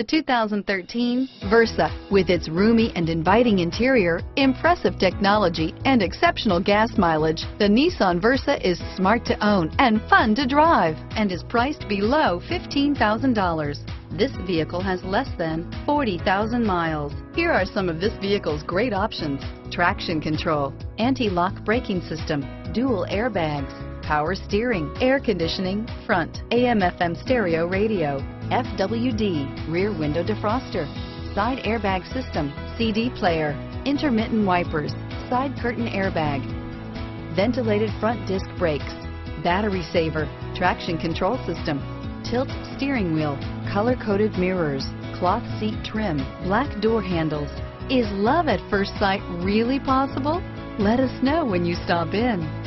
The 2013 Versa. With its roomy and inviting interior, impressive technology, and exceptional gas mileage, the Nissan Versa is smart to own and fun to drive and is priced below $15,000. This vehicle has less than 40,000 miles. Here are some of this vehicle's great options. Traction control, anti-lock braking system, dual airbags, power steering, air conditioning, front, AM FM stereo radio, FWD, rear window defroster, side airbag system, CD player, intermittent wipers, side curtain airbag, ventilated front disc brakes, battery saver, traction control system, tilt steering wheel, color-coded mirrors, cloth seat trim, black door handles. Is love at first sight really possible? Let us know when you stop in.